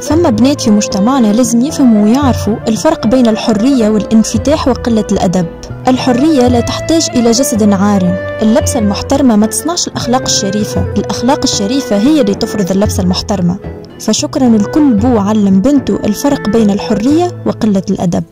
فما بنات في مجتمعنا لازم يفهموا ويعرفوا الفرق بين الحرية والانفتاح وقلة الأدب. الحرية لا تحتاج إلى جسد عار. اللبسة المحترمة ما تصنعش الأخلاق الشريفة. الأخلاق الشريفة هي اللي تفرض اللبسة المحترمة. فشكرا لكل بو علم بنته الفرق بين الحرية وقلة الأدب.